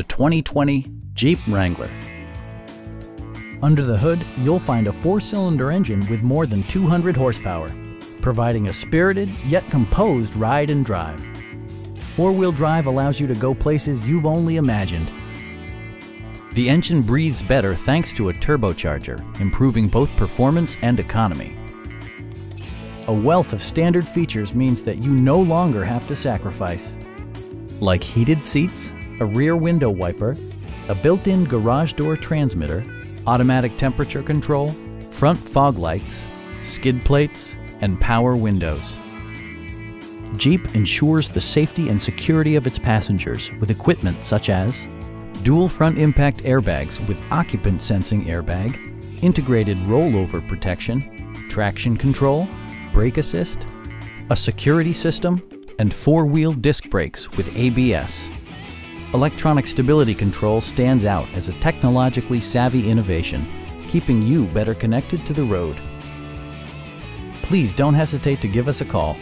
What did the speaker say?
the 2020 Jeep Wrangler. Under the hood, you'll find a four-cylinder engine with more than 200 horsepower, providing a spirited yet composed ride and drive. Four-wheel drive allows you to go places you've only imagined. The engine breathes better thanks to a turbocharger, improving both performance and economy. A wealth of standard features means that you no longer have to sacrifice, like heated seats, a rear window wiper, a built-in garage door transmitter, automatic temperature control, front fog lights, skid plates, and power windows. Jeep ensures the safety and security of its passengers with equipment such as dual front impact airbags with occupant sensing airbag, integrated rollover protection, traction control, brake assist, a security system, and four-wheel disc brakes with ABS. Electronic stability control stands out as a technologically savvy innovation, keeping you better connected to the road. Please don't hesitate to give us a call